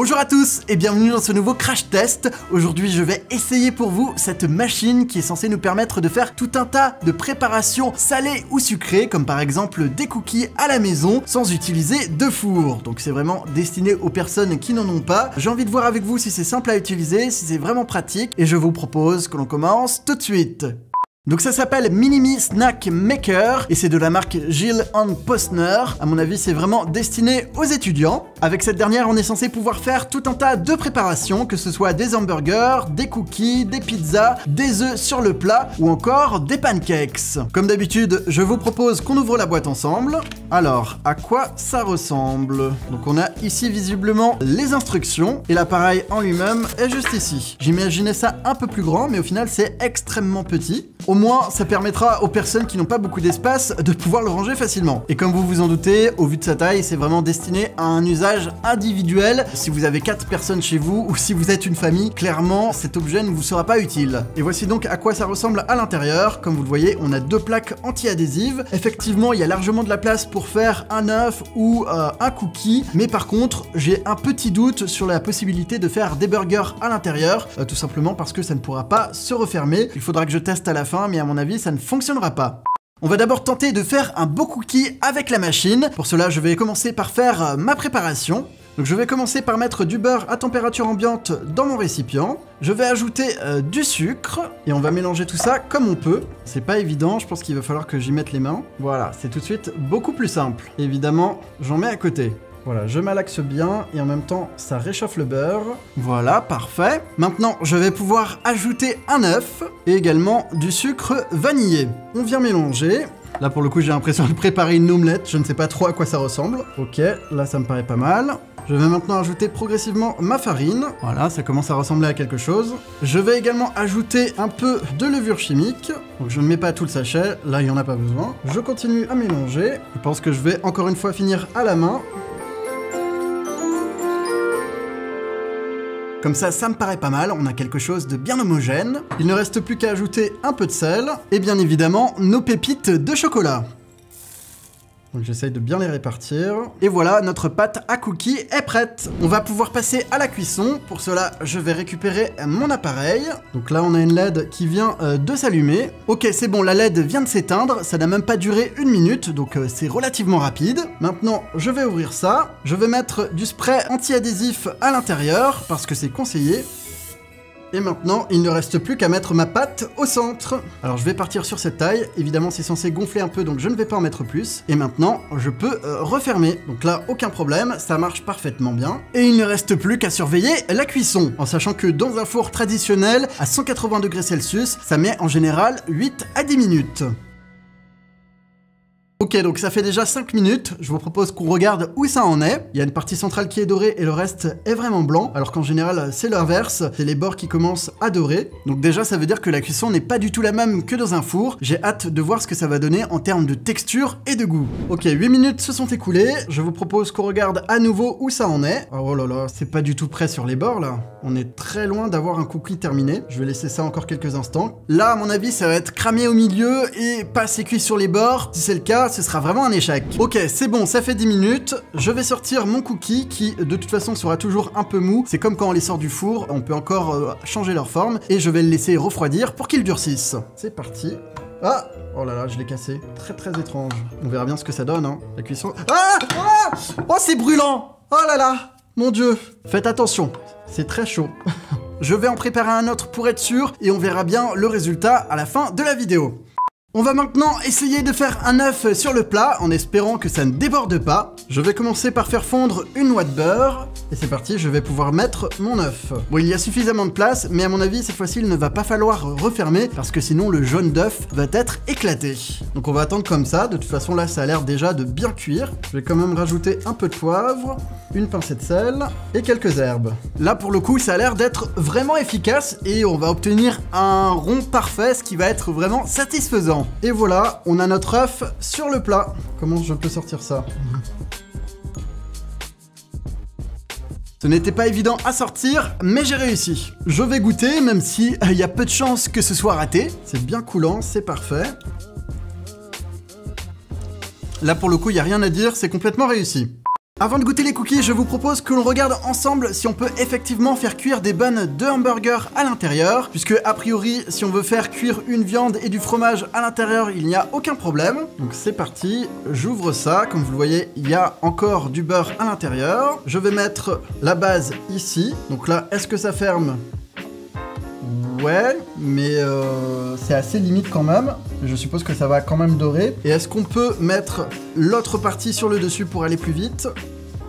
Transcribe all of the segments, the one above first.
Bonjour à tous et bienvenue dans ce nouveau crash test. Aujourd'hui je vais essayer pour vous cette machine qui est censée nous permettre de faire tout un tas de préparations salées ou sucrées comme par exemple des cookies à la maison sans utiliser de four. Donc c'est vraiment destiné aux personnes qui n'en ont pas. J'ai envie de voir avec vous si c'est simple à utiliser, si c'est vraiment pratique et je vous propose que l'on commence tout de suite. Donc ça s'appelle Minimi Snack Maker et c'est de la marque Gilles and Postner. À mon avis, c'est vraiment destiné aux étudiants. Avec cette dernière, on est censé pouvoir faire tout un tas de préparations, que ce soit des hamburgers, des cookies, des pizzas, des œufs sur le plat ou encore des pancakes. Comme d'habitude, je vous propose qu'on ouvre la boîte ensemble. Alors, à quoi ça ressemble? Donc on a ici visiblement les instructions et l'appareil en lui-même est juste ici. J'imaginais ça un peu plus grand, mais au final c'est extrêmement petit. Moins, ça permettra aux personnes qui n'ont pas beaucoup d'espace de pouvoir le ranger facilement. Et comme vous vous en doutez, au vu de sa taille, c'est vraiment destiné à un usage individuel. Si vous avez 4 personnes chez vous ou si vous êtes une famille, clairement, cet objet ne vous sera pas utile. Et voici donc à quoi ça ressemble à l'intérieur. Comme vous le voyez, on a deux plaques anti-adhésives. Effectivement, il y a largement de la place pour faire un œuf ou euh, un cookie. Mais par contre, j'ai un petit doute sur la possibilité de faire des burgers à l'intérieur. Euh, tout simplement parce que ça ne pourra pas se refermer. Il faudra que je teste à la fin mais à mon avis, ça ne fonctionnera pas. On va d'abord tenter de faire un beau cookie avec la machine. Pour cela, je vais commencer par faire euh, ma préparation. Donc je vais commencer par mettre du beurre à température ambiante dans mon récipient. Je vais ajouter euh, du sucre et on va mélanger tout ça comme on peut. C'est pas évident, je pense qu'il va falloir que j'y mette les mains. Voilà, c'est tout de suite beaucoup plus simple. Évidemment, j'en mets à côté. Voilà, je malaxe bien et en même temps, ça réchauffe le beurre. Voilà, parfait. Maintenant, je vais pouvoir ajouter un œuf et également du sucre vanillé. On vient mélanger. Là, pour le coup, j'ai l'impression de préparer une omelette. Je ne sais pas trop à quoi ça ressemble. Ok, là, ça me paraît pas mal. Je vais maintenant ajouter progressivement ma farine. Voilà, ça commence à ressembler à quelque chose. Je vais également ajouter un peu de levure chimique. Donc je ne mets pas tout le sachet, là il n'y en a pas besoin. Je continue à mélanger. Je pense que je vais encore une fois finir à la main. Comme ça, ça me paraît pas mal, on a quelque chose de bien homogène. Il ne reste plus qu'à ajouter un peu de sel, et bien évidemment, nos pépites de chocolat. Donc j'essaye de bien les répartir. Et voilà, notre pâte à cookies est prête. On va pouvoir passer à la cuisson. Pour cela, je vais récupérer mon appareil. Donc là, on a une LED qui vient euh, de s'allumer. Ok, c'est bon, la LED vient de s'éteindre. Ça n'a même pas duré une minute, donc euh, c'est relativement rapide. Maintenant, je vais ouvrir ça. Je vais mettre du spray anti-adhésif à l'intérieur, parce que c'est conseillé. Et maintenant, il ne reste plus qu'à mettre ma pâte au centre. Alors je vais partir sur cette taille, évidemment c'est censé gonfler un peu donc je ne vais pas en mettre plus. Et maintenant, je peux euh, refermer. Donc là, aucun problème, ça marche parfaitement bien. Et il ne reste plus qu'à surveiller la cuisson, en sachant que dans un four traditionnel, à 180 degrés Celsius, ça met en général 8 à 10 minutes. Ok, donc ça fait déjà 5 minutes, je vous propose qu'on regarde où ça en est. Il y a une partie centrale qui est dorée et le reste est vraiment blanc, alors qu'en général c'est l'inverse, c'est les bords qui commencent à dorer. Donc déjà ça veut dire que la cuisson n'est pas du tout la même que dans un four. J'ai hâte de voir ce que ça va donner en termes de texture et de goût. Ok, 8 minutes se sont écoulées, je vous propose qu'on regarde à nouveau où ça en est. Oh là là, c'est pas du tout prêt sur les bords là. On est très loin d'avoir un cookie terminé. Je vais laisser ça encore quelques instants. Là, à mon avis, ça va être cramé au milieu et pas assez cuit sur les bords. Si c'est le cas, ce sera vraiment un échec. Ok, c'est bon, ça fait 10 minutes. Je vais sortir mon cookie qui, de toute façon, sera toujours un peu mou. C'est comme quand on les sort du four, on peut encore euh, changer leur forme. Et je vais le laisser refroidir pour qu'il durcisse. C'est parti. Ah Oh là là, je l'ai cassé. Très très étrange. On verra bien ce que ça donne, hein. La cuisson... Ah, ah Oh, c'est brûlant Oh là là Mon dieu Faites attention, c'est très chaud. Je vais en préparer un autre pour être sûr et on verra bien le résultat à la fin de la vidéo. On va maintenant essayer de faire un œuf sur le plat en espérant que ça ne déborde pas. Je vais commencer par faire fondre une noix de beurre. Et c'est parti, je vais pouvoir mettre mon œuf. Bon, il y a suffisamment de place, mais à mon avis, cette fois-ci, il ne va pas falloir refermer parce que sinon, le jaune d'œuf va être éclaté. Donc on va attendre comme ça. De toute façon, là, ça a l'air déjà de bien cuire. Je vais quand même rajouter un peu de poivre, une pincée de sel et quelques herbes. Là, pour le coup, ça a l'air d'être vraiment efficace et on va obtenir un rond parfait, ce qui va être vraiment satisfaisant. Et voilà, on a notre œuf sur le plat. Comment je peux sortir ça? Ce n'était pas évident à sortir, mais j'ai réussi. Je vais goûter, même si il y a peu de chances que ce soit raté. C'est bien coulant, c'est parfait. Là, pour le coup, il n'y a rien à dire, c'est complètement réussi. Avant de goûter les cookies, je vous propose que l'on regarde ensemble si on peut effectivement faire cuire des buns de hamburger à l'intérieur, puisque a priori, si on veut faire cuire une viande et du fromage à l'intérieur, il n'y a aucun problème. Donc c'est parti, j'ouvre ça, comme vous le voyez, il y a encore du beurre à l'intérieur. Je vais mettre la base ici. Donc là, est-ce que ça ferme? Ouais, mais euh, c'est assez limite quand même. Je suppose que ça va quand même dorer. Et est-ce qu'on peut mettre l'autre partie sur le dessus pour aller plus vite?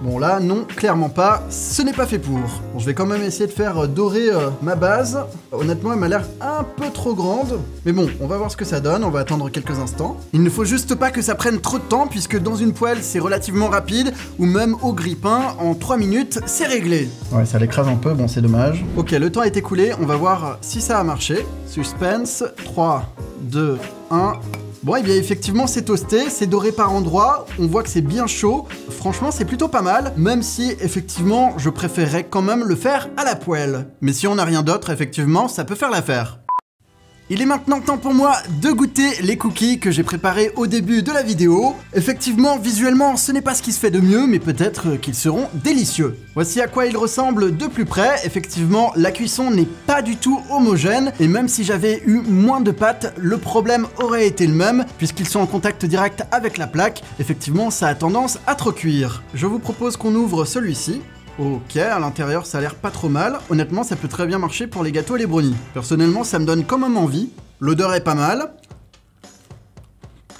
Bon là, non, clairement pas. Ce n'est pas fait pour. Bon, je vais quand même essayer de faire euh, dorer euh, ma base. Honnêtement, elle m'a l'air un peu trop grande. Mais bon, on va voir ce que ça donne. On va attendre quelques instants. Il ne faut juste pas que ça prenne trop de temps, puisque dans une poêle, c'est relativement rapide. Ou même au grille-pain, en 3 minutes, c'est réglé. Ouais, ça l'écrase un peu. Bon, c'est dommage. Ok, le temps est écoulé. On va voir si ça a marché. Suspense. 3, 2, 1... Bon, et eh bien effectivement, c'est toasté, c'est doré par endroits, on voit que c'est bien chaud. Franchement, c'est plutôt pas mal, même si effectivement, je préférerais quand même le faire à la poêle. Mais si on n'a rien d'autre, effectivement, ça peut faire l'affaire. Il est maintenant temps pour moi de goûter les cookies que j'ai préparés au début de la vidéo. Effectivement, visuellement, ce n'est pas ce qui se fait de mieux, mais peut-être qu'ils seront délicieux. Voici à quoi ils ressemblent de plus près. Effectivement, la cuisson n'est pas du tout homogène, et même si j'avais eu moins de pâtes, le problème aurait été le même, puisqu'ils sont en contact direct avec la plaque. Effectivement, ça a tendance à trop cuire. Je vous propose qu'on ouvre celui-ci. Ok, à l'intérieur ça a l'air pas trop mal. Honnêtement, ça peut très bien marcher pour les gâteaux et les brownies. Personnellement, ça me donne quand même envie. L'odeur est pas mal.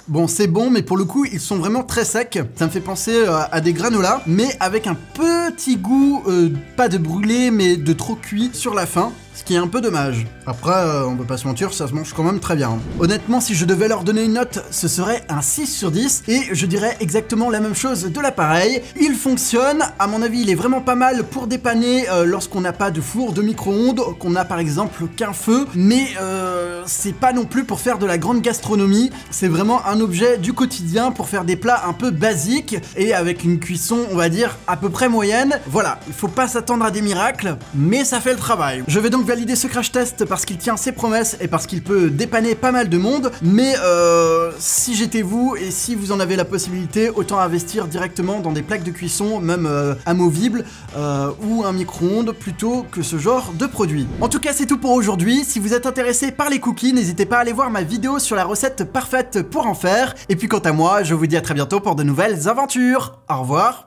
Bon, c'est bon, mais pour le coup, ils sont vraiment très secs. Ça me fait penser euh, à des granolas, mais avec un petit goût, euh, pas de brûlé, mais de trop cuit sur la fin ce qui est un peu dommage. Après, euh, on peut pas se mentir, ça se mange quand même très bien. Honnêtement, si je devais leur donner une note, ce serait un 6 sur 10, et je dirais exactement la même chose de l'appareil. Il fonctionne, à mon avis, il est vraiment pas mal pour dépanner euh, lorsqu'on n'a pas de four, de micro-ondes, qu'on a par exemple qu'un feu, mais euh, c'est pas non plus pour faire de la grande gastronomie, c'est vraiment un objet du quotidien pour faire des plats un peu basiques, et avec une cuisson, on va dire, à peu près moyenne. Voilà, il faut pas s'attendre à des miracles, mais ça fait le travail. Je vais donc valider ce crash test parce qu'il tient ses promesses et parce qu'il peut dépanner pas mal de monde, mais euh, si j'étais vous et si vous en avez la possibilité, autant investir directement dans des plaques de cuisson, même euh, amovibles, euh, ou un micro-ondes plutôt que ce genre de produit. En tout cas, c'est tout pour aujourd'hui. Si vous êtes intéressé par les cookies, n'hésitez pas à aller voir ma vidéo sur la recette parfaite pour en faire. Et puis quant à moi, je vous dis à très bientôt pour de nouvelles aventures. Au revoir